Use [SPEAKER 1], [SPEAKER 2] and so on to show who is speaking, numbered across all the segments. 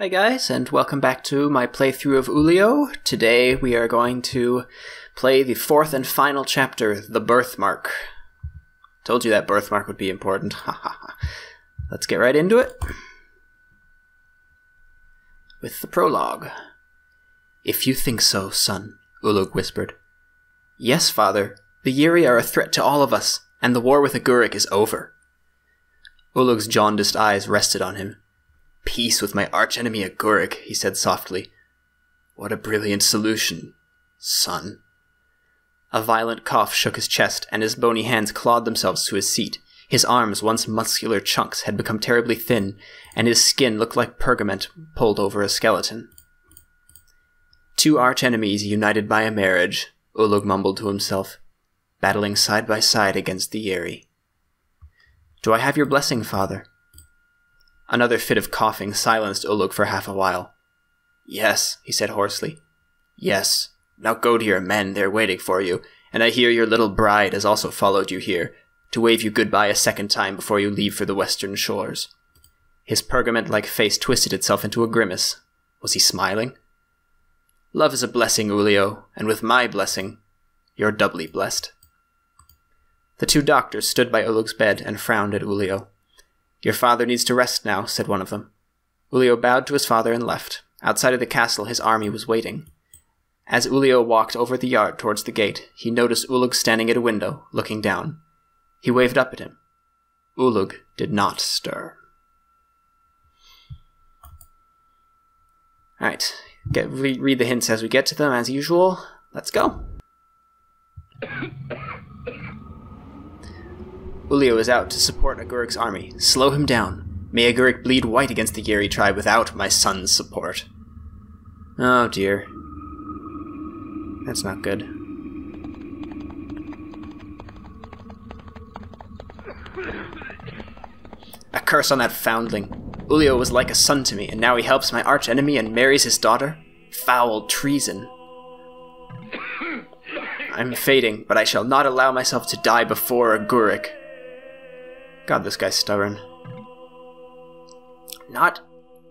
[SPEAKER 1] Hi guys, and welcome back to my playthrough of Ulio. Today we are going to play the fourth and final chapter, The Birthmark. Told you that birthmark would be important. Let's get right into it. With the prologue. If you think so, son, Ulug whispered. Yes, father. The Yiri are a threat to all of us, and the war with Agurik is over. Ulug's jaundiced eyes rested on him. Peace with my archenemy Agurik, he said softly. What a brilliant solution, son. A violent cough shook his chest, and his bony hands clawed themselves to his seat. His arms, once muscular chunks, had become terribly thin, and his skin looked like pergament pulled over a skeleton. Two archenemies united by a marriage, Ulug mumbled to himself, battling side by side against the Yeri. Do I have your blessing, father? Another fit of coughing silenced Ulug for half a while. Yes, he said hoarsely. Yes. Now go to your men, they're waiting for you, and I hear your little bride has also followed you here, to wave you goodbye a second time before you leave for the western shores. His pergament like face twisted itself into a grimace. Was he smiling? Love is a blessing, Ulio, and with my blessing, you're doubly blessed. The two doctors stood by Ulug's bed and frowned at Ulio. Your father needs to rest now, said one of them. Ulio bowed to his father and left. Outside of the castle, his army was waiting. As Ulio walked over the yard towards the gate, he noticed Ulug standing at a window, looking down. He waved up at him. Ulug did not stir. Alright, get re- read the hints as we get to them, as usual. Let's go. Ulio is out to support Agurik's army. Slow him down. May Agurik bleed white against the Yeri tribe without my son's support. Oh dear. That's not good. A curse on that foundling. Ulio was like a son to me, and now he helps my archenemy and marries his daughter? Foul treason. I'm fading, but I shall not allow myself to die before Agurik. God, this guy's stubborn. Not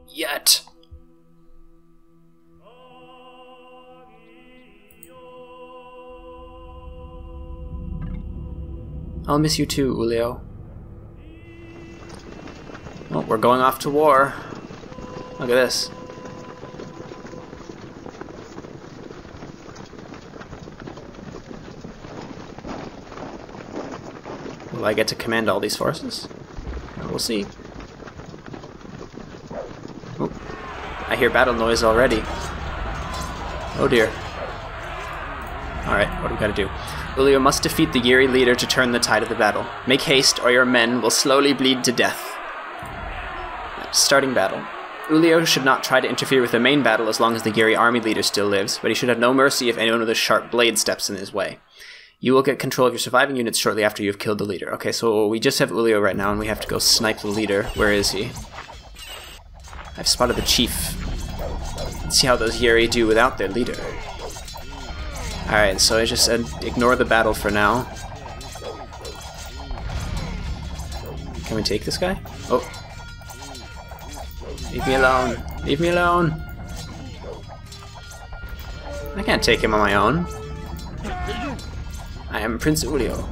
[SPEAKER 1] yet. I'll miss you too, Ulio. Well, we're going off to war. Look at this. Will I get to command all these forces? We'll see. Oh, I hear battle noise already. Oh dear. Alright, what do we gotta do? Ulio must defeat the Yiri leader to turn the tide of the battle. Make haste, or your men will slowly bleed to death. Starting battle. Ulio should not try to interfere with the main battle as long as the Yiri army leader still lives, but he should have no mercy if anyone with a sharp blade steps in his way. You will get control of your surviving units shortly after you have killed the leader. Okay, so we just have Ulio right now, and we have to go snipe the leader. Where is he? I've spotted the chief. Let's see how those Yeri do without their leader. Alright, so I just said ignore the battle for now. Can we take this guy? Oh. Leave me alone. Leave me alone. I can't take him on my own. I am Prince Ulio.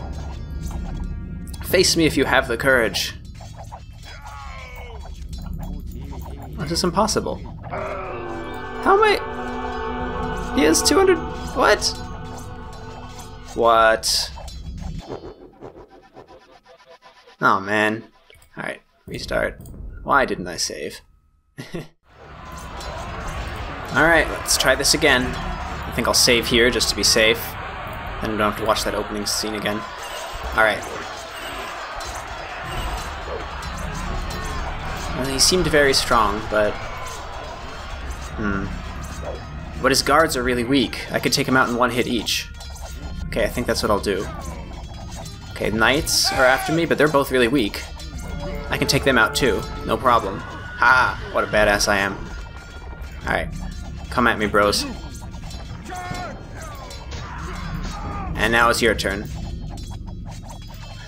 [SPEAKER 1] Face me if you have the courage. This is impossible. How am I... He has 200... What? What? Oh man. Alright, restart. Why didn't I save? Alright, let's try this again. I think I'll save here just to be safe. Then don't have to watch that opening scene again. Alright. Well, he seemed very strong, but... Hmm. But his guards are really weak. I could take him out in one hit each. Okay, I think that's what I'll do. Okay, knights are after me, but they're both really weak. I can take them out too, no problem. Ha! What a badass I am. Alright. Come at me, bros. And now it's your turn.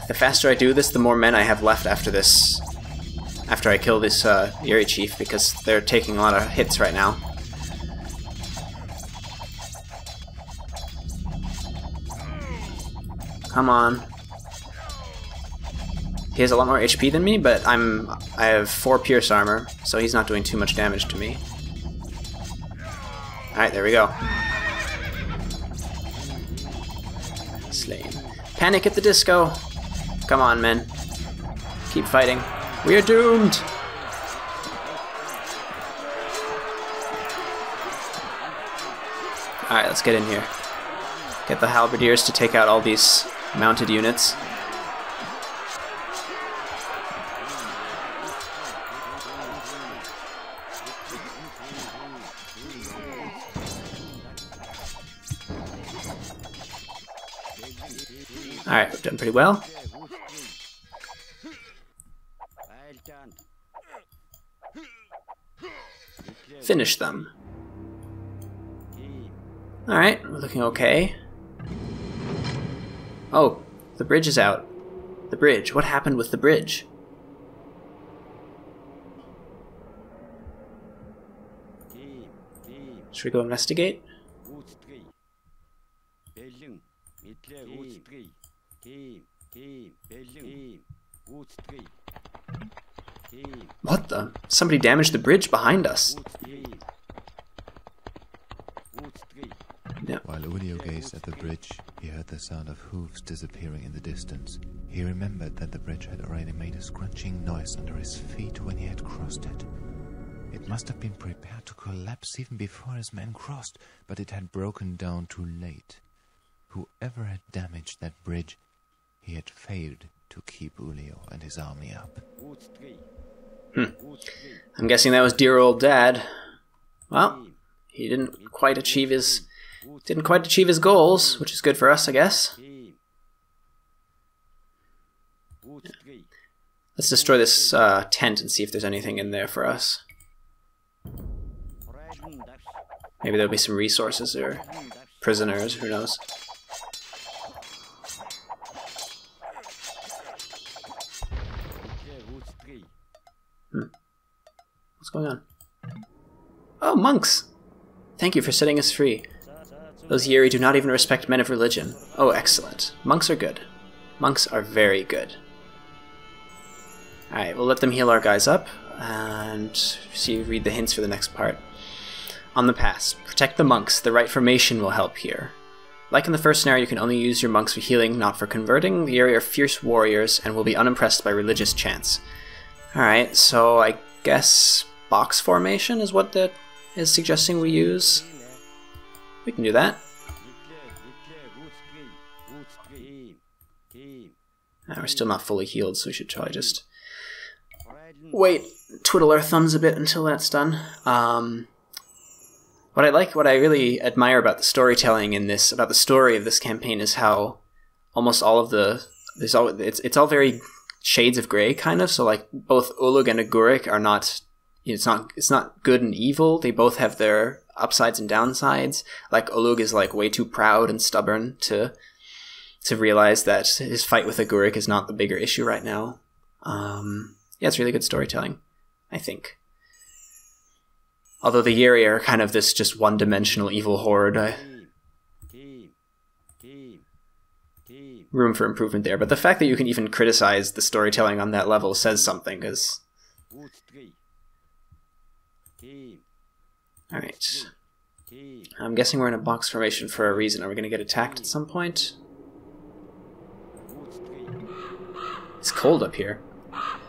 [SPEAKER 1] The faster I do this, the more men I have left after this after I kill this uh, Yuri Chief because they're taking a lot of hits right now. Come on. He has a lot more HP than me, but I'm I have 4 Pierce Armor, so he's not doing too much damage to me. Alright, there we go. Panic at the Disco! Come on, men. Keep fighting. We are doomed! Alright, let's get in here. Get the halberdiers to take out all these mounted units. Pretty well. Finish them. Alright, we're looking okay. Oh, the bridge is out. The bridge. What happened with the bridge? Should we go investigate? What the? Somebody damaged the bridge behind us.
[SPEAKER 2] Yeah. While Ulio gazed at the bridge, he heard the sound of hooves disappearing in the distance. He remembered that the bridge had already made a scrunching noise under his feet when he had crossed it. It must have been prepared to collapse even before his men crossed, but it had broken down too late. Whoever had damaged that bridge, he had failed to keep Ulio and his army up.
[SPEAKER 1] Hmm. I'm guessing that was dear old dad. Well, he didn't quite achieve his didn't quite achieve his goals, which is good for us, I guess. Let's destroy this uh, tent and see if there's anything in there for us. Maybe there'll be some resources or prisoners, who knows. What's going on? Oh, monks! Thank you for setting us free. Those Yeri do not even respect men of religion. Oh, excellent. Monks are good. Monks are very good. Alright, we'll let them heal our guys up, and see read the hints for the next part. On the past, protect the monks. The right formation will help here. Like in the first scenario, you can only use your monks for healing, not for converting. The Yeri are fierce warriors and will be unimpressed by religious chants. Alright, so I guess box formation is what that is suggesting we use. We can do that. Uh, we're still not fully healed, so we should try just wait, twiddle our thumbs a bit until that's done. Um, what I like, what I really admire about the storytelling in this, about the story of this campaign, is how almost all of the there's all it's it's all very shades of gray, kind of. So like both Ulug and Agurik are not. It's not. It's not good and evil. They both have their upsides and downsides. Like Ulug is like way too proud and stubborn to to realize that his fight with Agurik is not the bigger issue right now. Um, yeah, it's really good storytelling, I think. Although the Yeri are kind of this just one-dimensional evil horde, I... room for improvement there. But the fact that you can even criticize the storytelling on that level says something, because... Alright. I'm guessing we're in a box formation for a reason. Are we going to get attacked at some point? It's cold up here.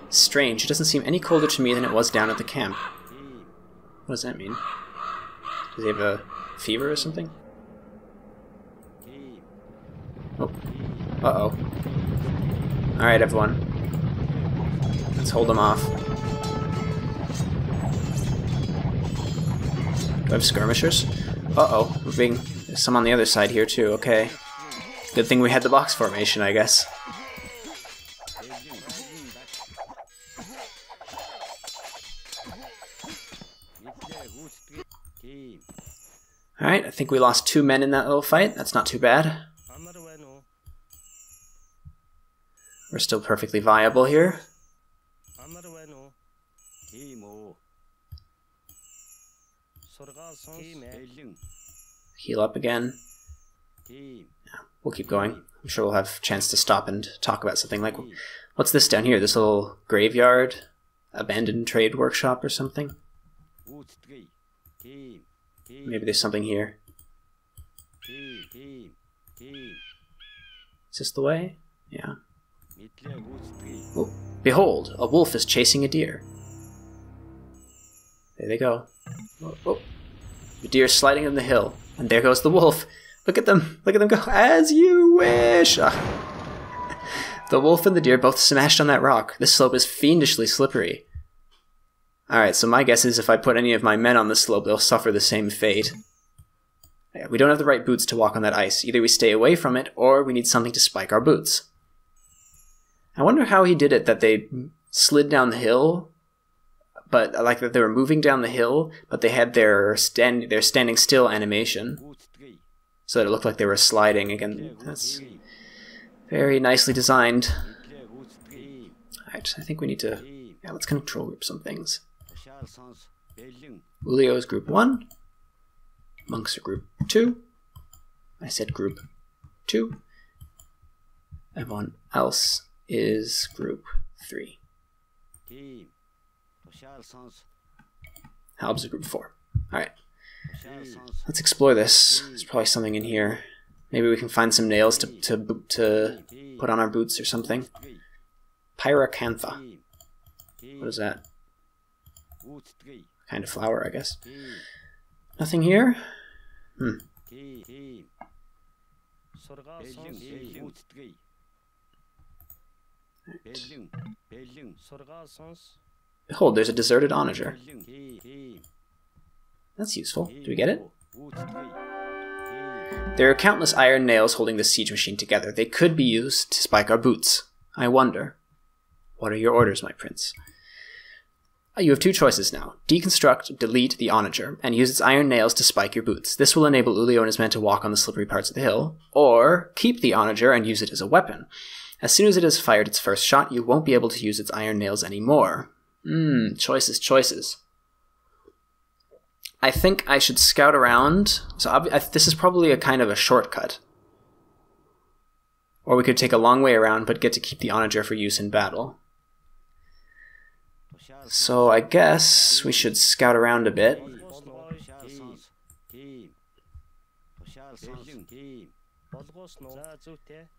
[SPEAKER 1] Strange, it doesn't seem any colder to me than it was down at the camp. What does that mean? Does he have a fever or something? Oh. Uh-oh. Alright, everyone. Let's hold him off. Do I have skirmishers? Uh-oh, being... Some on the other side here, too, okay. Good thing we had the box formation, I guess. Alright, I think we lost two men in that little fight. That's not too bad. We're still perfectly viable here. Heal up again. We'll keep going. I'm sure we'll have a chance to stop and talk about something like what's this down here? This little graveyard, abandoned trade workshop or something? Maybe there's something here. Is this the way? Yeah. Oh, behold, a wolf is chasing a deer. There they go. Oh, oh. The deer sliding in the hill, and there goes the wolf. Look at them! Look at them go! As you wish! Ah. The wolf and the deer both smashed on that rock. This slope is fiendishly slippery. Alright, so my guess is if I put any of my men on the slope, they'll suffer the same fate. We don't have the right boots to walk on that ice. Either we stay away from it, or we need something to spike our boots. I wonder how he did it that they slid down the hill, but I like that they were moving down the hill, but they had their stand their standing still animation, so that it looked like they were sliding again. That's very nicely designed. Alright, I think we need to yeah, let's control group some things. Ulio is group one. Monks are group two. I said group two. Everyone else is group three. Halbs is group four. Alright. Let's explore this. There's probably something in here. Maybe we can find some nails to, to, to put on our boots or something. Pyracantha. What is that? Kind of flower, I guess. Nothing here? Hmm. Behold, there's a deserted onager. That's useful. Do we get it? There are countless iron nails holding the siege machine together. They could be used to spike our boots. I wonder. What are your orders, my prince? Uh, you have two choices now. Deconstruct, delete the onager, and use its iron nails to spike your boots. This will enable Ulio and his men to walk on the slippery parts of the hill. Or, keep the onager and use it as a weapon. As soon as it has fired its first shot, you won't be able to use its iron nails anymore. Hmm, choices, choices. I think I should scout around. So I, this is probably a kind of a shortcut. Or we could take a long way around, but get to keep the onager for use in battle. So I guess we should scout around a bit.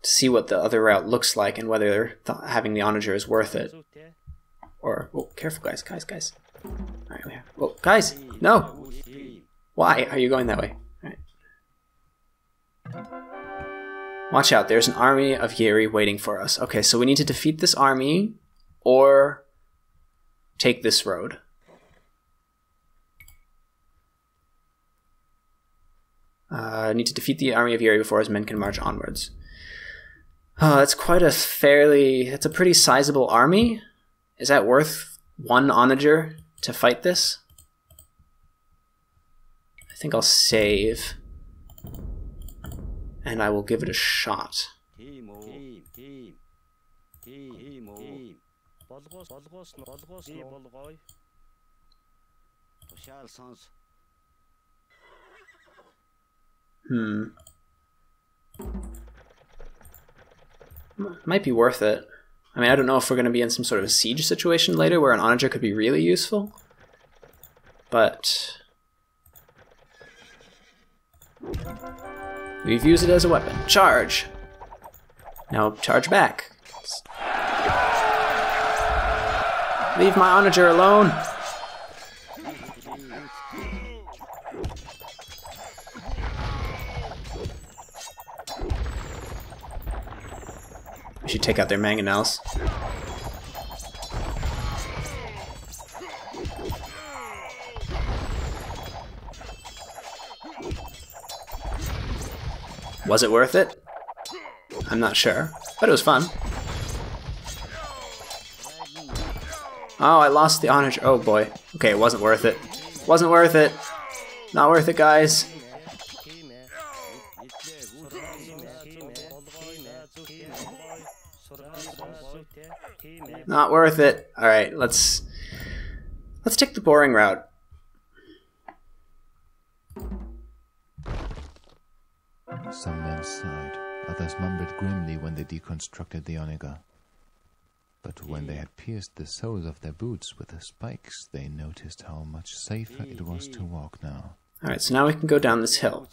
[SPEAKER 1] To see what the other route looks like and whether having the onager is worth it. Or, oh, careful guys, guys, guys. Alright, we have, oh, guys, no! Why are you going that way? All right. Watch out, there's an army of Yeri waiting for us. Okay, so we need to defeat this army, or take this road. Uh, need to defeat the army of Yeri before his men can march onwards. Oh, that's quite a fairly... That's a pretty sizable army. Is that worth one onager to fight this? I think I'll save. And I will give it a shot. Hmm. Might be worth it. I mean, I don't know if we're going to be in some sort of a siege situation later where an onager could be really useful. But... We've used it as a weapon. Charge! Now charge back. Leave my onager alone! We should take out their mangonels. Was it worth it? I'm not sure, but it was fun. Oh, I lost the honor. Oh boy. Okay, it wasn't worth it. Wasn't worth it. Not worth it, guys. Not worth it. All right, let's let's take the boring route.
[SPEAKER 2] Some men sighed, others mumbled grimly when they deconstructed the onager. But when they had pierced the soles of their boots with the spikes, they noticed how much safer it was to walk now.
[SPEAKER 1] Alright, so now we can go down this hill.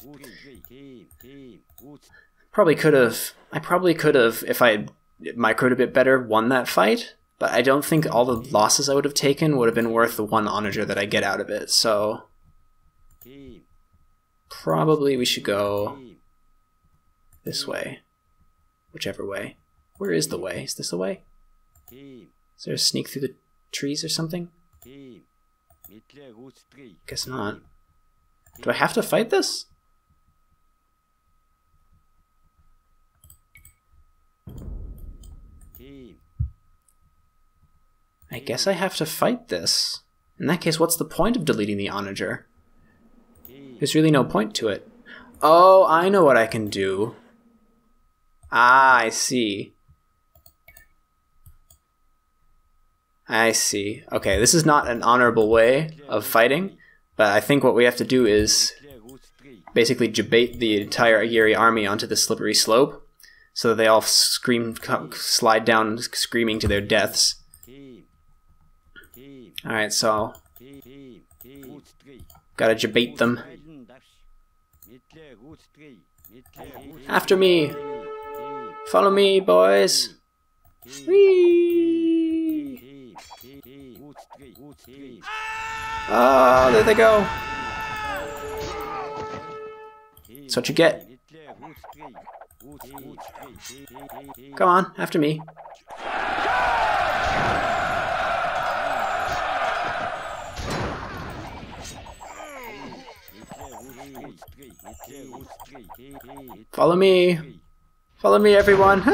[SPEAKER 1] Probably could have... I probably could have, if I had microed a bit better, won that fight but I don't think all the losses I would have taken would have been worth the one onager that I get out of it, so probably we should go this way. Whichever way. Where is the way? Is this the way? Is there a sneak through the trees or something? Guess not. Do I have to fight this? I guess I have to fight this. In that case, what's the point of deleting the onager? There's really no point to it. Oh, I know what I can do. Ah, I see. I see. Okay, this is not an honorable way of fighting, but I think what we have to do is basically debate the entire Yuri army onto the slippery slope so that they all scream, slide down screaming to their deaths. Alright, so. Gotta debate them. After me! Follow me, boys! Whee! Oh, ah, there they go! That's what you get. Come on, after me. Follow me. Follow me, everyone.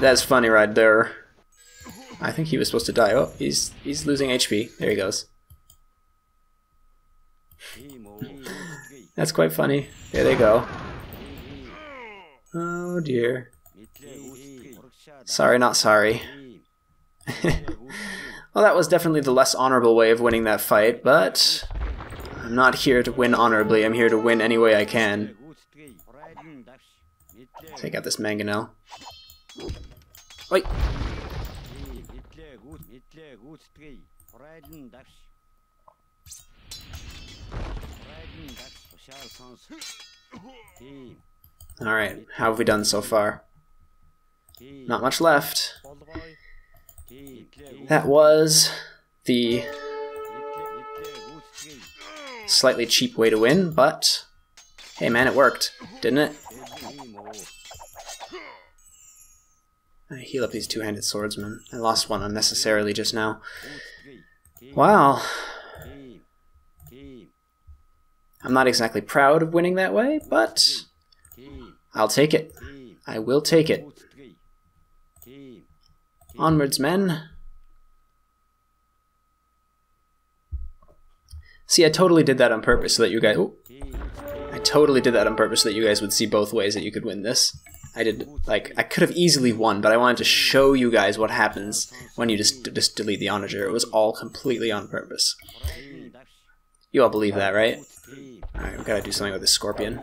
[SPEAKER 1] That's funny right there. I think he was supposed to die. Oh, he's he's losing HP. There he goes. That's quite funny. There they go. Oh dear. Sorry, not sorry. well, that was definitely the less honorable way of winning that fight, but I'm not here to win honorably. I'm here to win any way I can. Take out this mangonel. Wait. Alright, how have we done so far? Not much left. That was the slightly cheap way to win, but hey man, it worked, didn't it? I heal up these two-handed swordsmen. I lost one unnecessarily just now. Wow. I'm not exactly proud of winning that way, but I'll take it. I will take it. Onwards, men. See, I totally did that on purpose so that you guys... I totally did that on purpose so that you guys would see both ways that you could win this. I did, like, I could have easily won, but I wanted to show you guys what happens when you just, just delete the onager. It was all completely on purpose. You all believe that, right? Alright, we gotta do something with this scorpion.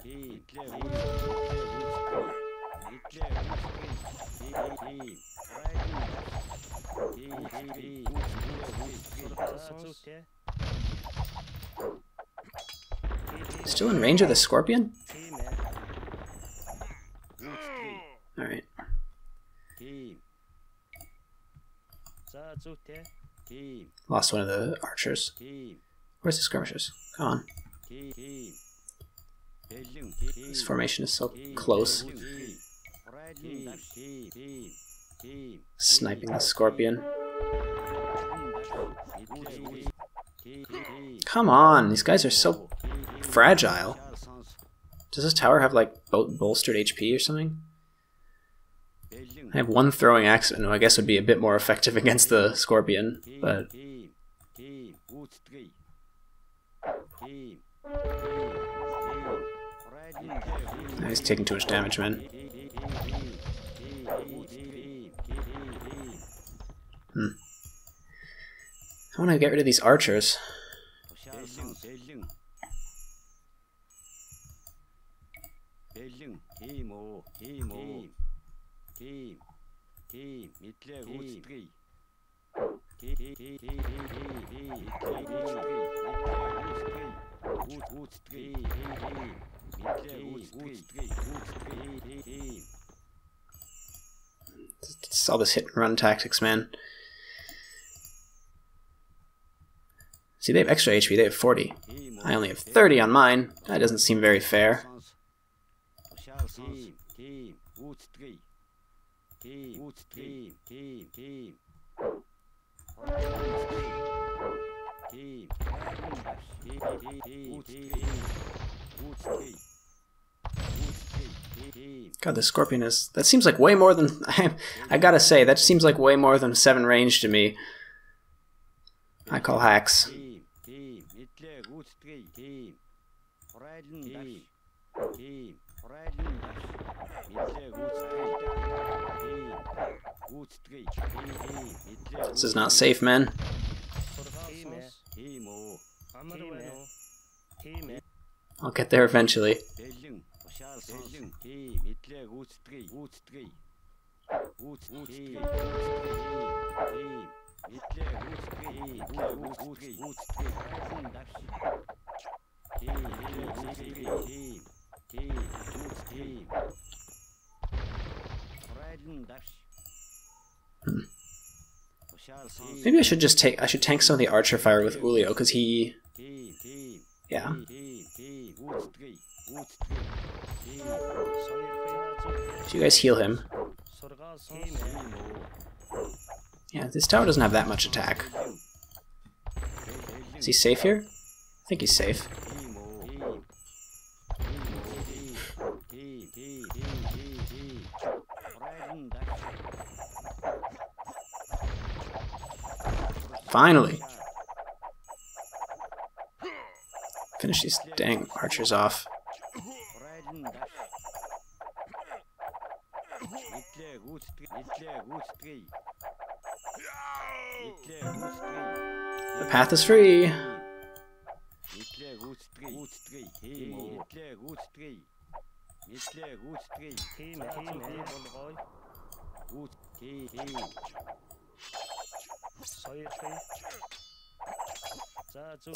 [SPEAKER 1] Still in range of the scorpion? Alright. Lost one of the archers. Where's the skirmishers? Come on. This formation is so close. Sniping the scorpion. Come on, these guys are so fragile. Does this tower have like bol bolstered HP or something? I have one throwing axe, and I guess would be a bit more effective against the scorpion, but he's taking too much damage, man. Hmm. I want to get rid of these archers. It's all this hit and run tactics, man. See, they have extra HP. They have 40. I only have 30 on mine. That doesn't seem very fair. God, the scorpion is... That seems like way more than... I, I gotta say, that seems like way more than 7 range to me. I call hacks
[SPEAKER 3] мэдгүй. Тийм. Хурайл нь даш. Тийм. Хурайл нь даш. Мэдлээ гүйцэтгэж. Тийм. Гүйцэтгэж. Тийм. Мэдлээ.
[SPEAKER 1] This is not safe, man.
[SPEAKER 3] Тийм үү. Амар
[SPEAKER 4] байна уу? Тийм ээ.
[SPEAKER 1] I'll get there eventually.
[SPEAKER 3] 대령 대령 Team, 밑에 우스트리 우스트리 우스트리 Team, 밑에 우스트리 우스트리 우스트리 호라이즌 다시 Team, 우스트리 Team, Team, 우스트리 호라이즌 다시
[SPEAKER 1] Maybe I should just take. I should tank some of the archer fire with Ulio, because he.
[SPEAKER 3] Team, team,
[SPEAKER 1] Yeah.
[SPEAKER 3] team, team, 우스트리 우스트리 Team,
[SPEAKER 1] If you guys heal him. yeah, this tower doesn't have that much attack. Is he safe here? I think he's safe. Finally! Finish these dang archers off. Path is free.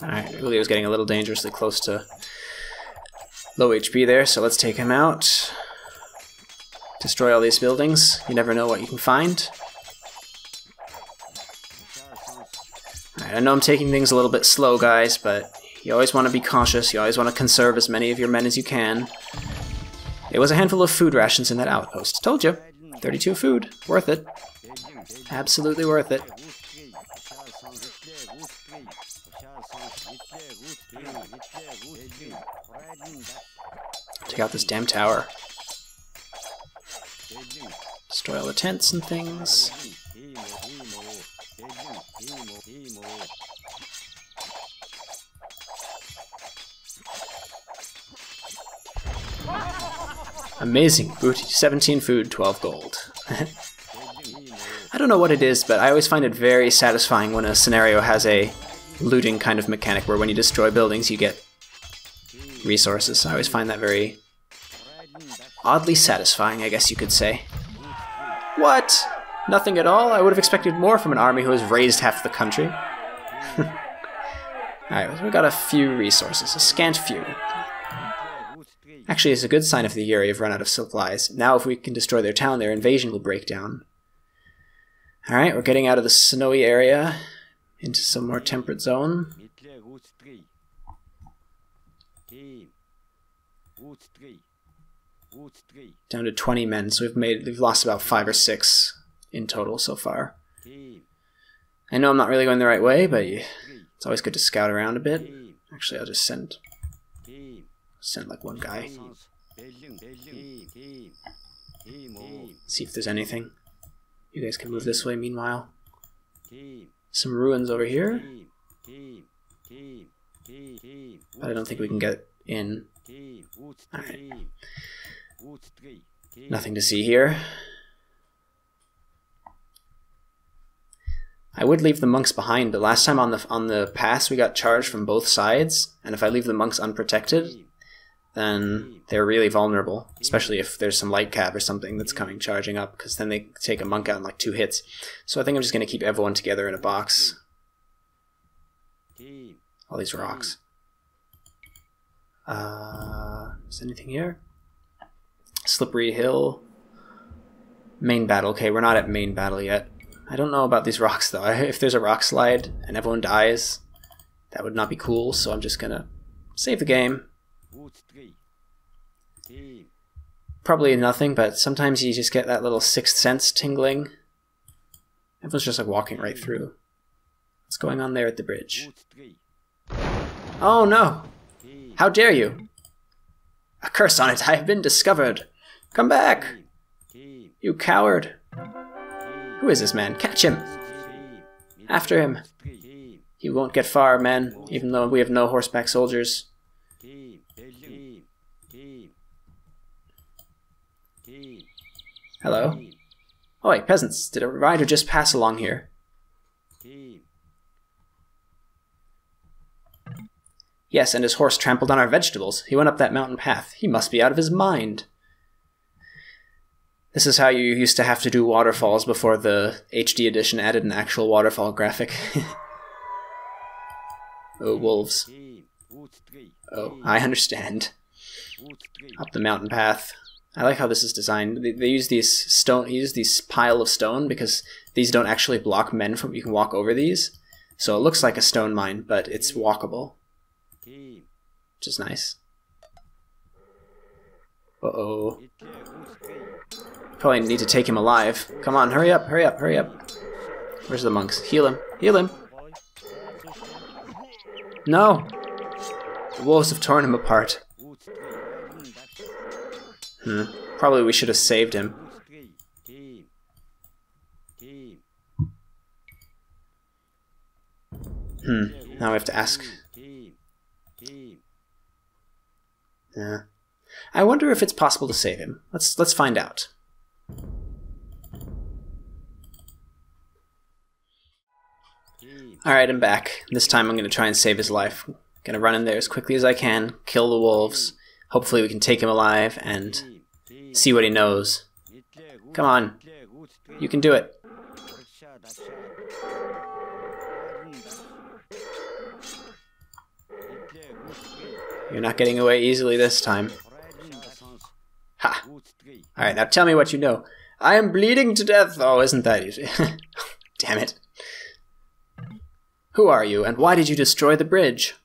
[SPEAKER 1] Alright, Ulio's getting a little dangerously close to low HP there, so let's take him out. Destroy all these buildings. You never know what you can find. I know I'm taking things a little bit slow, guys, but you always want to be cautious. You always want to conserve as many of your men as you can. It was a handful of food rations in that outpost. Told you. 32 food. Worth it. Absolutely worth it. Take out this damn tower. Destroy all the tents and things. Amazing booty. 17 food, 12 gold. I don't know what it is, but I always find it very satisfying when a scenario has a looting kind of mechanic where when you destroy buildings you get resources. I always find that very oddly satisfying, I guess you could say. What? Nothing at all? I would have expected more from an army who has raised half the country. Alright, we got a few resources, a scant few. Actually, it's a good sign if the Yuri have run out of supplies. Now, if we can destroy their town, their invasion will break down. Alright, we're getting out of the snowy area into some more temperate zone. Down to 20 men, so we've made we've lost about five or six in total so far. I know I'm not really going the right way, but it's always good to scout around a bit. Actually, I'll just send send like one guy. See if there's anything. You guys can move this way meanwhile. Some ruins over here, but I don't think we can get in. Alright. Nothing to see here. I would leave the monks behind, but last time on the on the pass we got charged from both sides, and if I leave the monks unprotected, then they're really vulnerable, especially if there's some light cav or something that's coming charging up, because then they take a monk out in like two hits. So I think I'm just going to keep everyone together in a box. All these rocks. Uh, is anything here? Slippery Hill. Main battle. Okay, we're not at main battle yet. I don't know about these rocks though. If there's a rock slide and everyone dies, that would not be cool. So I'm just gonna save the game.
[SPEAKER 3] Route 3. Team.
[SPEAKER 1] Probably nothing, but sometimes you just get that little sixth sense tingling. Everyone's just like walking right through. What's going on there at the bridge? Oh no! How dare you! A curse on it! I have been discovered! Come back! You coward! Who is this man? Catch him! After him! He won't get far, man, even though we have no horseback soldiers. Hello?
[SPEAKER 3] Oh,
[SPEAKER 1] Oi, peasants, did a rider just pass along here? Yes, and his horse trampled on our vegetables. He went up that mountain path. He must be out of his mind. This is how you used to have to do waterfalls before the HD edition added an actual waterfall graphic. oh, wolves.
[SPEAKER 3] Team. Route 3.
[SPEAKER 1] Oh, I understand. Up the mountain path. I like how this is designed. They, they use these stone, use these pile of stone because these don't actually block men from. You can walk over these, so it looks like a stone mine, but it's walkable, which is nice. Uh oh.
[SPEAKER 3] 3.
[SPEAKER 1] Probably need to take him alive. Come on, hurry up, hurry up, hurry up. Where's the monks? Heal him, heal him. No! The wolves have torn him apart.
[SPEAKER 3] Route 3. Dash.
[SPEAKER 1] Hmm. Probably we should have saved him.
[SPEAKER 3] Route 3. Team. Team.
[SPEAKER 1] Hmm. Now we have to ask. Yeah. I wonder if it's possible to save him. Let's let's find out. Alright, I'm back. This time I'm gonna try and save his life. Gonna run in there as quickly as I can, kill the wolves. Hopefully we can take him alive and. See what he knows. Come on.
[SPEAKER 3] Hitler. Route 3.
[SPEAKER 1] You can do it.
[SPEAKER 3] Dasha. Dasha. Dash. Hitler. Route 3.
[SPEAKER 1] You're not getting away easily this time. Ha! Alright, now tell me what you know. I am bleeding to death! Oh, isn't that easy? Damn it. Who are you, and why did you destroy the bridge?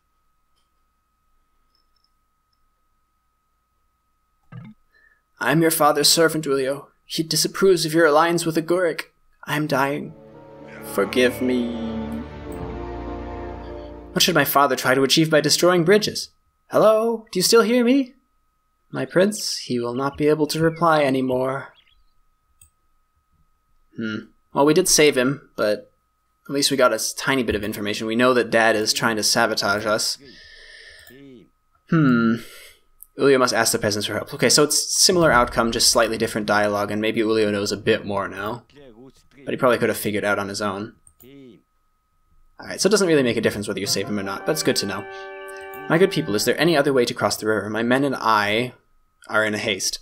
[SPEAKER 1] I am your father's servant, Ulio. He disapproves of your alliance with Agurik. I am dying. Forgive me. What should my father try to achieve by destroying bridges? Hello? Do you still hear me? My prince, he will not be able to reply anymore. Hmm. Well, we did save him, but at least we got a tiny bit of information. We know that Dad is trying to sabotage us. Hmm. Ulio must ask the peasants for help. Okay, so it's similar outcome, just slightly different dialogue, and maybe Ulio knows a bit more now.
[SPEAKER 3] Hitler. Route 3.
[SPEAKER 1] But he probably could have figured out on his own. Alright, so it doesn't really make a difference whether you save him or not, but it's good to know. My good people, is there any other way to cross the river? My men and I are in a haste.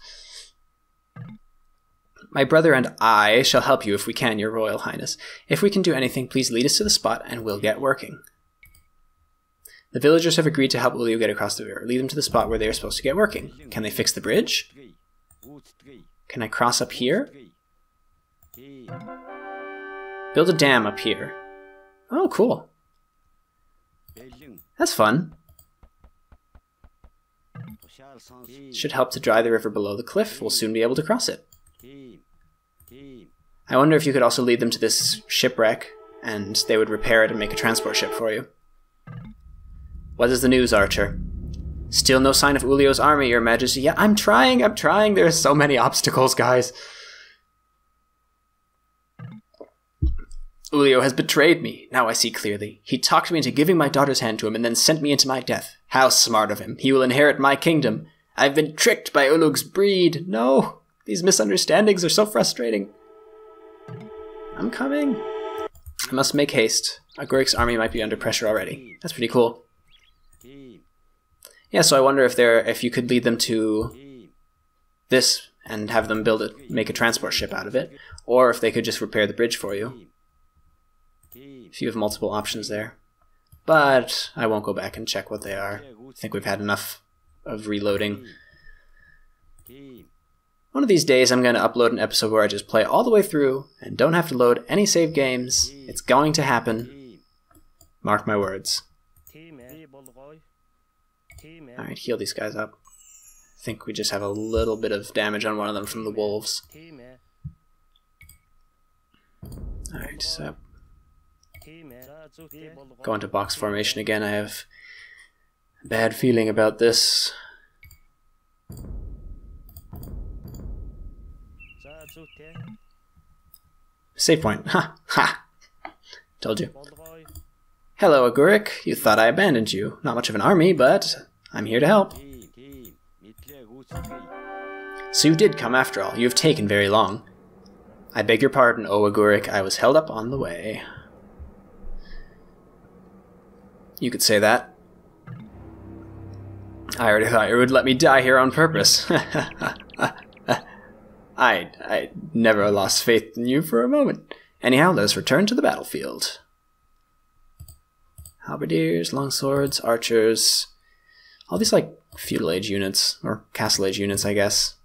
[SPEAKER 1] My brother and I shall help you if we can, your royal highness. If we can do anything, please lead us to the spot and we'll get working. The villagers have agreed to help Ulio get across the river. Lead them to the spot where they are supposed to get working. Can they fix the bridge?
[SPEAKER 3] 3. Route 3.
[SPEAKER 1] Can I cross up here? Build a dam up here. Oh, cool. That's fun. Should help to dry the river below the cliff. We'll soon be able to cross it. I wonder if you could also lead them to this shipwreck and they would repair it and make a transport ship for you. What is the news, Archer? Still no sign of Ulio's army, Your Majesty. Yeah, I'm trying, I'm trying. There are so many obstacles, guys. Ulio has betrayed me. Now I see clearly. He talked me into giving my daughter's hand to him and then sent me into my death. How smart of him. He will inherit my kingdom. I've been tricked by Ulug's breed. No, these misunderstandings are so frustrating. I'm coming. I must make haste. Agurik's army might be under pressure already. That's pretty cool. Yeah, so I wonder if they're if you could lead them to this and have them build it, make a transport ship out of it, or if they could just repair the bridge for you. If you have multiple options there. But I won't go back and check what they are. I think we've had enough of reloading. One of these days, I'm going to upload an episode where I just play all the way through and don't have to load any save games. It's going to happen. Mark my words. Alright, heal these guys up. I think we just have a little bit of damage on one of them from the wolves. Alright, so... Go into box formation again. I have a bad feeling about this. Save point. Ha! Ha! Told you. Hello, Agurik. You thought I abandoned you. Not much of an army, but I'm here to help. So you did come after all. You have taken very long. I beg your pardon, O Agurik. I was held up on the way. You could say that. I already thought you would let me die here on purpose. I, I never lost faith in you for a moment. Anyhow, let us return to the battlefield. Halberdiers, longswords, archers, all these like feudal age units or castle age units, I guess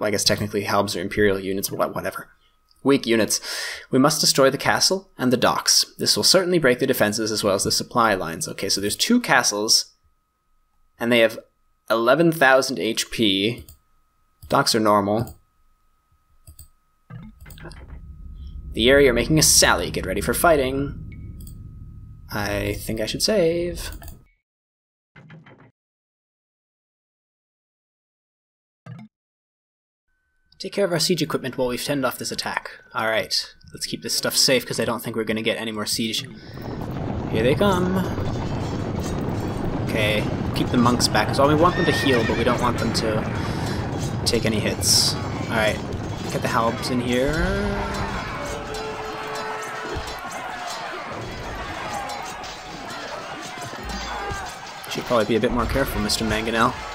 [SPEAKER 1] well, I guess technically halbs are imperial units, whatever. Weak units. We must destroy the castle and the docks. This will certainly break the defenses as well as the supply lines. Okay, so there's two castles, and they have 11,000 HP. Docks are normal. The area are making a sally. Get ready for fighting. I think I should save. Take care of our siege equipment while we fend off this attack. Alright, let's keep this stuff safe because I don't think we're going to get any more siege. Here they come. Okay, keep the monks back because well, we want them to heal, but we don't want them to take any hits. Alright, get the halbs in here. Should probably be a bit more careful, Mr. Mangonel.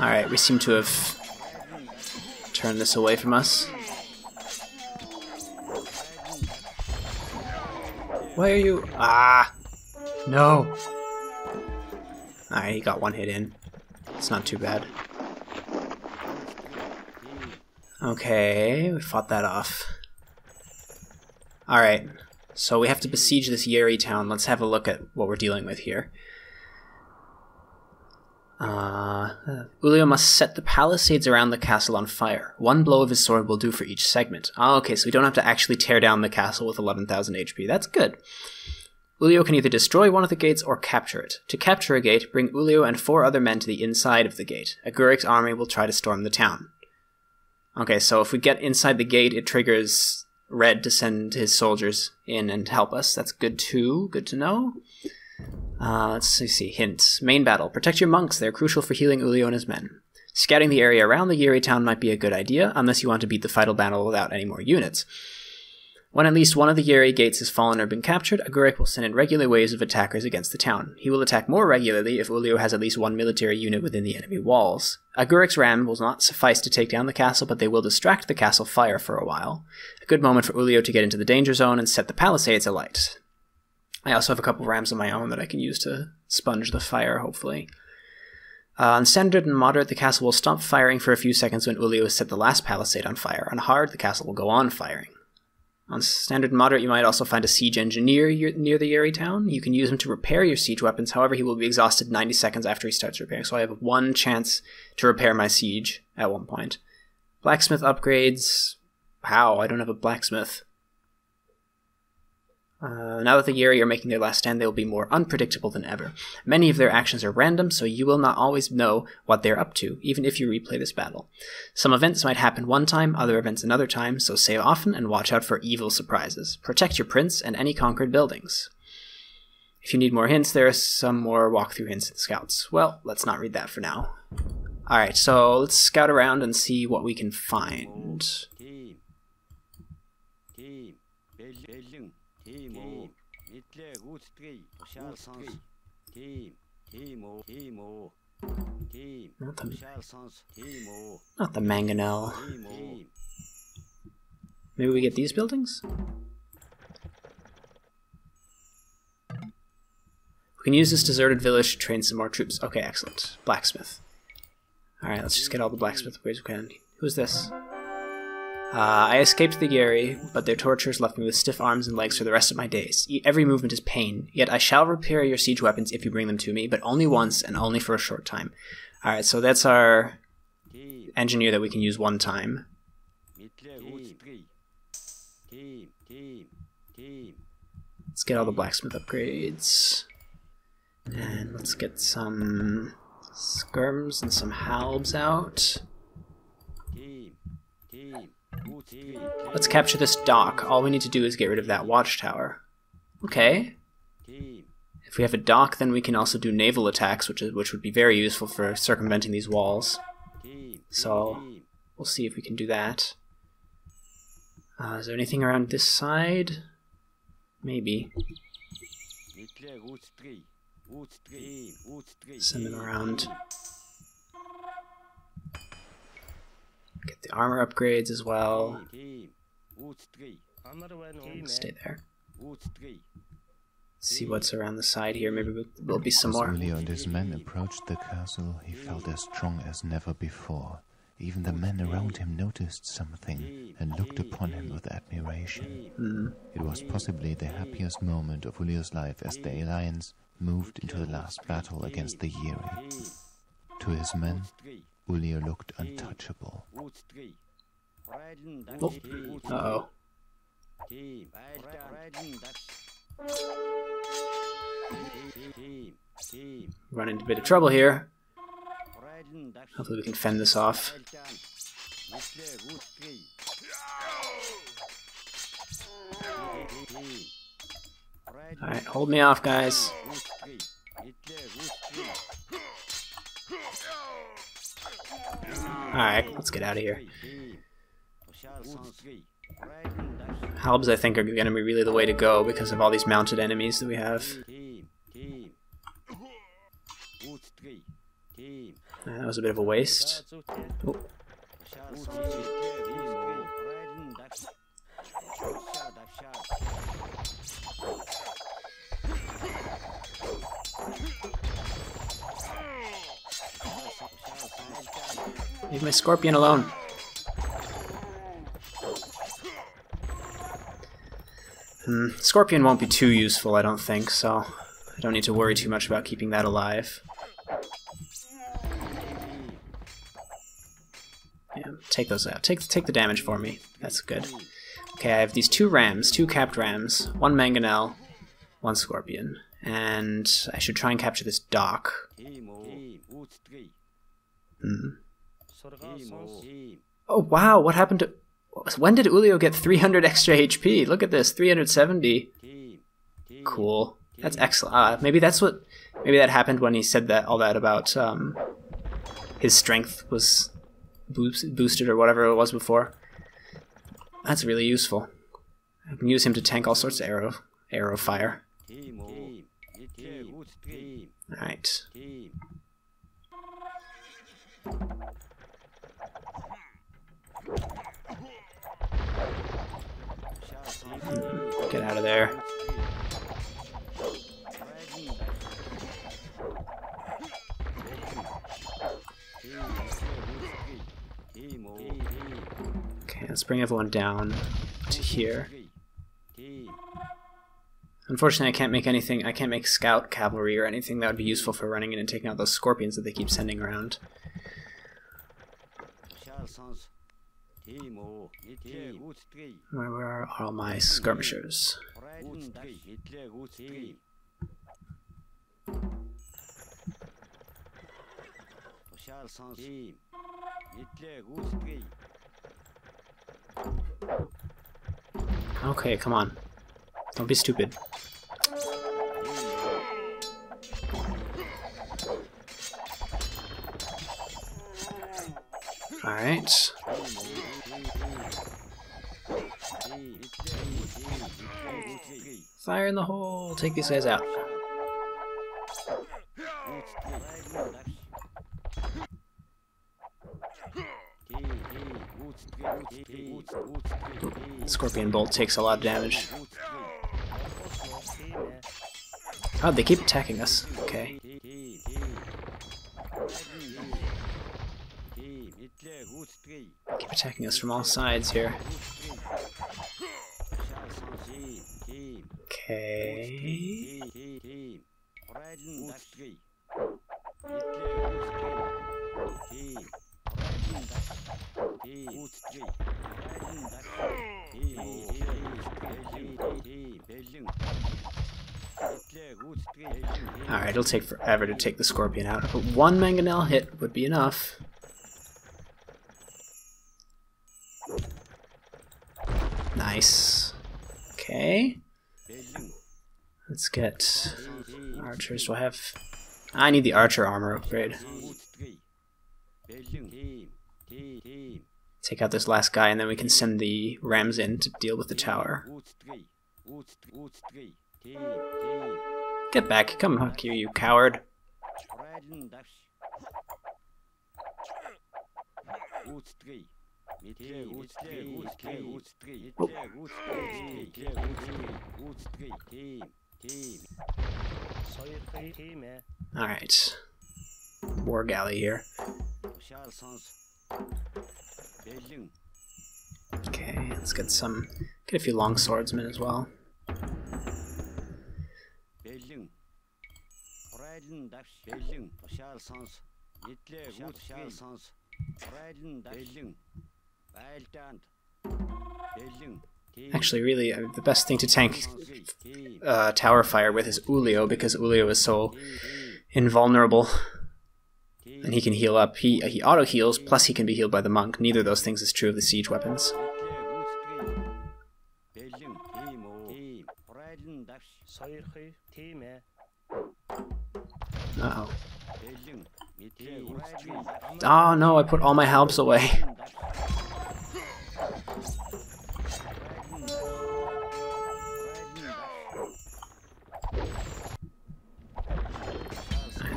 [SPEAKER 1] Alright, we seem to have turned this away from us. Why are you. Ah! No! Alright, he got one hit in. It's not too bad. Okay, we fought that off. Alright, so we have to besiege this Yeri town. Let's have a look at what we're dealing with here. Uh, Ulio must set the palisades around the castle on fire. One blow of his sword will do for each segment. Ah, okay, so we don't have to actually tear down the castle with 11,000 HP. That's good. Ulio can either destroy one of the gates or capture it. To capture a gate, bring Ulio and four other men to the inside of the gate. Agurik's army will try to storm the town. Okay, so if we get inside the gate, it triggers Red to send his soldiers in and help us. That's good too. Good to know. Uh, let's see. Hints. Main battle. Protect your monks. They're crucial for healing Ulio and his men. Scouting the area around the Yuri town might be a good idea, unless you want to beat the final battle without any more units. When at least one of the Yuri gates has fallen or been captured, Agurik will send in regular waves of attackers against the town. He will attack more regularly if Ulio has at least one military unit within the enemy walls. Agurik's ram will not suffice to take down the castle, but they will distract the castle fire for a while. A good moment for Ulio to get into the danger zone and set the palisades alight. I also have a couple of rams of my own that I can use to sponge the fire, hopefully. Uh, on standard and moderate, the castle will stop firing for a few seconds when Ulio has set the last palisade on fire. On hard, the castle will go on firing. On standard and moderate, you might also find a siege engineer near the Yeri town. You can use him to repair your siege weapons, however, he will be exhausted 90 seconds after he starts repairing, so I have one chance to repair my siege at one point. Blacksmith upgrades. How? I don't have a blacksmith. Uh, now that the Yeri are making their last stand, they will be more unpredictable than ever. Many of their actions are random, so you will not always know what they're up to, even if you replay this battle. Some events might happen one time, other events another time, so save often and watch out for evil surprises. Protect your prince and any conquered buildings. If you need more hints, there are some more walkthrough hints in Scouts. Well, let's not read that for now. Alright, so let's scout around and see what we can find.
[SPEAKER 3] Team. Team. Bell- Bellin. Team O. Midtlig rotskri. Skjælsans. Team. Team O. Team O. Team.
[SPEAKER 1] Not the,
[SPEAKER 3] Team O.
[SPEAKER 1] not the mangonel. Maybe we get these buildings? We can use this deserted village to train some more troops. Okay, excellent. Blacksmith. Alright, let's just get all the blacksmith upgrades we can. Who's this? Uh, I escaped the Gary, but their tortures left me with stiff arms and legs for the rest of my days. Every movement is pain, yet I shall repair your siege weapons if you bring them to me, but only once and only for a short time. Alright, so that's our engineer that we can use one time. Let's get all the blacksmith upgrades. And let's get some skirms and some halbs out. Let's capture this dock. All we need to do is get rid of that watchtower. Okay. If we have a dock, then we can also do naval attacks, which is which would be very useful for circumventing these walls. So- We'll see if we can do that. Uh, is there anything around this side? Maybe. Send them around. Get the armor upgrades as well.
[SPEAKER 3] Team. Rotskri.
[SPEAKER 4] Another one. Team.
[SPEAKER 1] Stay there. See what's around the side here. Maybe there'll be some
[SPEAKER 2] As
[SPEAKER 1] more.
[SPEAKER 2] Ulio and his men approached the castle, he felt as strong as never before. Even the men around him noticed something and looked upon him with admiration.
[SPEAKER 1] Hmm.
[SPEAKER 2] It was possibly the happiest moment of Ulio's life as the alliance moved into the last battle against the Yeri. To his men,
[SPEAKER 3] Rotskri.
[SPEAKER 2] Looked untouchable.
[SPEAKER 1] Oh. Run into a bit of trouble here. Hopefully we can fend this off. Alright, hold me off, guys. Alright, let's get out of here. Halbs, I think, are going to be really the way to go because of all these mounted enemies that we have. Uh, that was a bit of a waste. Oh, leave my scorpion alone. Hmm, scorpion won't be too useful, I don't think, so I don't need to worry too much about keeping that alive. Yeah, take those out. Take take the damage for me. That's good. Okay, I have these two rams, two capped rams, one mangonel, one scorpion, and I should try and capture this dock. Hmm. Oh wow, what happened to? When did Ulio get 300 extra HP? Look at this, 370. Cool. That's excellent. Uh, maybe that's what. Maybe that happened when he said that all that about um, his strength was boost, boosted or whatever it was before. That's really useful. I can use him to tank all sorts of arrow arrow fire. All right. Get out of there. Okay, let's bring everyone down to here. Unfortunately, I can't make anything. I can't make scout cavalry or anything that would be useful for running in and taking out those scorpions that they keep sending around. Where, where are all my skirmishers? Okay, come on. Don't be stupid. Alright. Fire in the hole. Take these guys out. Scorpion Bolt takes a lot of damage. Oh, they keep attacking us. Okay. Keep attacking us from all sides here. Okay. Alright, it'll take forever to take the scorpion out, but one mangonel hit would be enough. Nice. Okay. Let's get archers. Do I have... I need the archer armor upgrade. Take out this last guy and then we can send the rams in to deal with the tower. Get back. Come here, you coward. Alright. War galley here. Okay, let's get some get a few long swordsmen as well. Actually, really, uh, the best thing to tank uh, tower fire with is Ulio because Ulio is so invulnerable, and he can heal up. He he auto heals, plus he can be healed by the monk. Neither of those things is true of the siege weapons. Uh oh. Oh no, I put all my halbs away.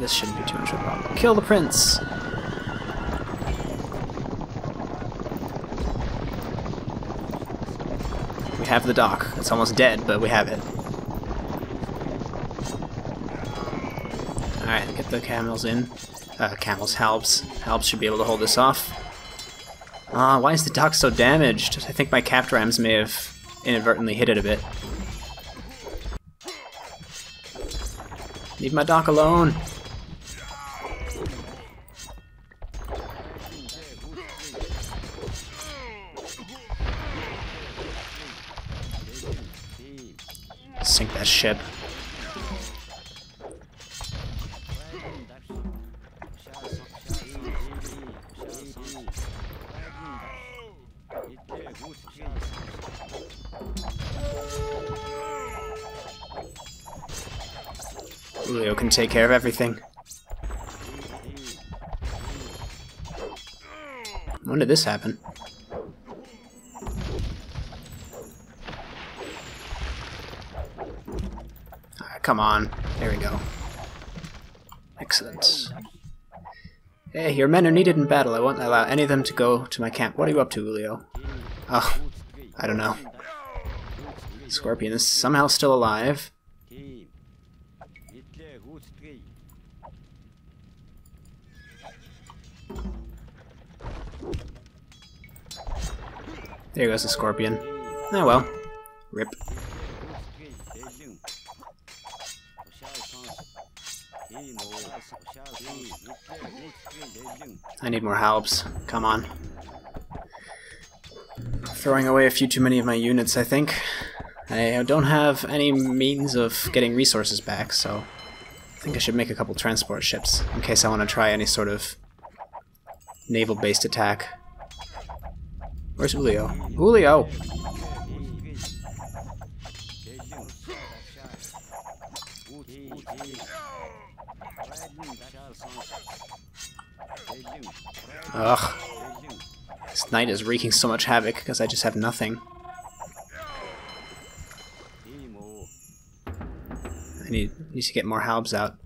[SPEAKER 1] This shouldn't be too much of a problem. Kill the prince! We have the dock. It's almost dead, but we have it. Alright, get the camels in. Uh, camels, halbs. Halbs should be able to hold this off. Ah, uh, why is the dock so damaged? I think my capped rams may have inadvertently hit it a bit. Leave my dock alone! Take care of everything. When did this happen? come on. There we go. Excellent. Hey, your men are needed in battle. I won't allow any of them to go to my camp. What are you up to, Ulio? Oh, I don't know. Scorpion is somehow still alive. There goes the scorpion. Oh well. Rip. I need more halbs. Come on. Throwing away a few too many of my units, I think. I don't have any means of getting resources back, so I think I should make a couple transport ships in case I want to try any sort of naval-based attack. Where's Ulio? Ulio! Ugh. This knight is wreaking so much havoc because I just have nothing. I need, need to get more halbs out.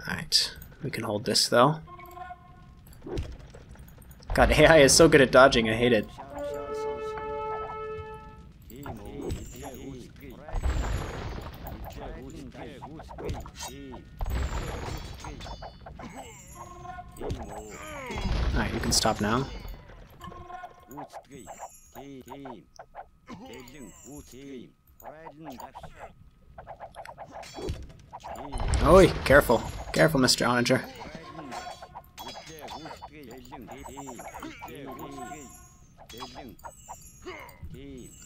[SPEAKER 1] Alright. We can hold this though. God, AI is so good at dodging, I hate it. Alright, you can stop now. Oi, careful. Careful, Mr. Onager.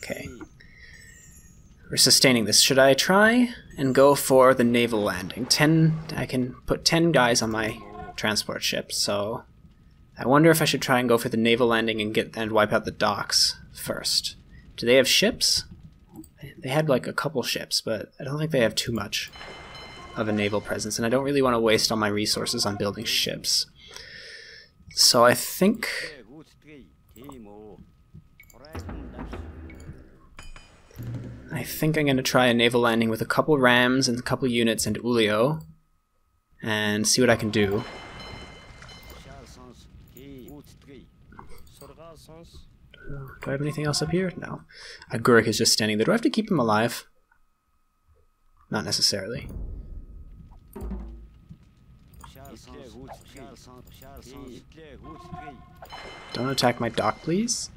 [SPEAKER 1] Okay. We're sustaining this. Should I try and go for the naval landing? Ten, I can put ten guys on my transport ship, so I wonder if I should try and go for the naval landing and get and wipe out the docks first. Do they have ships? They had like a couple ships, but I don't think they have too much of a naval presence, and I don't really want to waste all my resources on building ships. So I think I think I'm going to try a naval landing with a couple rams and a couple units and Ulio and see what I can do. Do I have anything else up here? No. Agurik is just standing there. Do I have to keep him alive? Not necessarily. Don't attack my dock, please.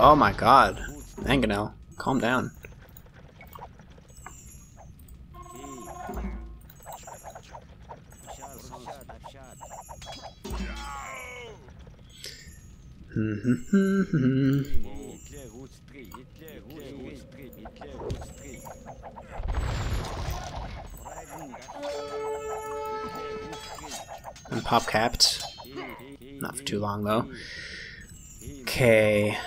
[SPEAKER 1] Oh my god. Mangonel, calm down. I'm pop capped. Not for too long though. Okay.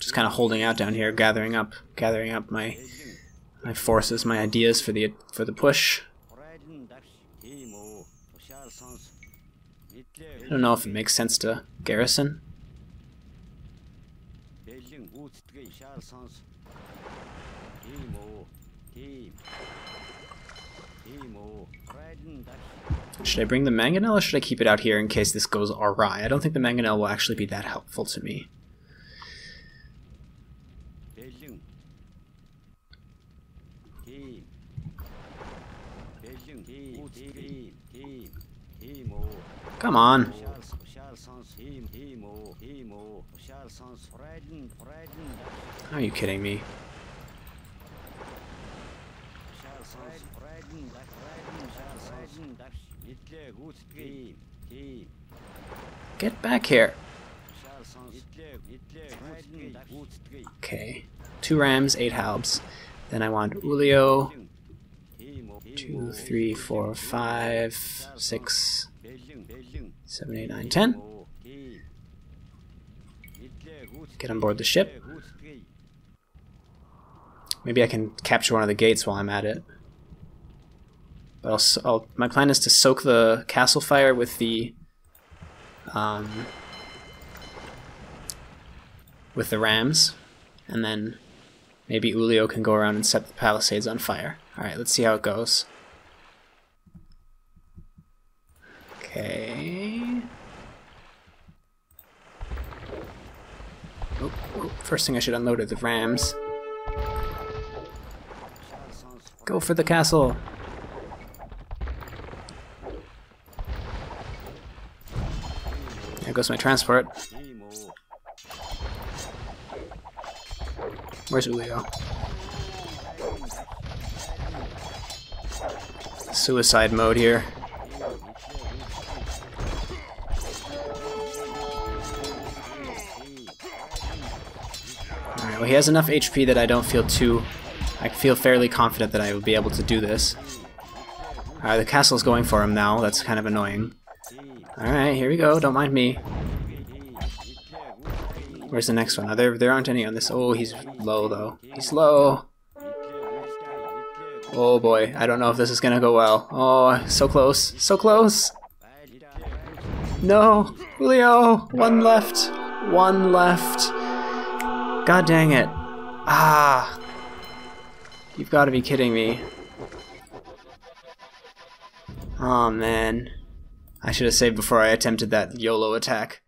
[SPEAKER 1] Just kind of holding out down here, gathering up, gathering up my my forces, my ideas for the for the push. I don't know if it makes sense to garrison. Should I bring the mangonel or should I keep it out here in case this goes awry? I don't think the mangonel will actually be that helpful to me. Come on. Are you kidding me? Get back here. Okay. Two rams, eight halbs. Then I want Ulio. Two, three, four, five, six, seven, eight, nine, ten. Get on board the ship. Maybe I can capture one of the gates while I'm at it. But I'll, I'll, my plan is to soak the castle fire with the um, with the rams, and then maybe Ulio can go around and set the palisades on fire. All right, let's see how it goes. Okay. Oh, oh, first thing I should unload are the rams. Go for the castle. There goes my transport. Where's Ulio? Suicide mode here. Alright, well he has enough HP that I don't feel too... I feel fairly confident that I will be able to do this. Alright, the castle's going for him now, that's kind of annoying. Alright, here we go, don't mind me. Where's the next one? Oh, there, there aren't any on this. Oh, he's low though. He's low. Oh boy, I don't know if this is gonna go well. Oh, so close, so close. No, Ulio, one left, one left. God dang it. Ah. You've got to be kidding me. Oh man. I should have saved before I attempted that YOLO attack.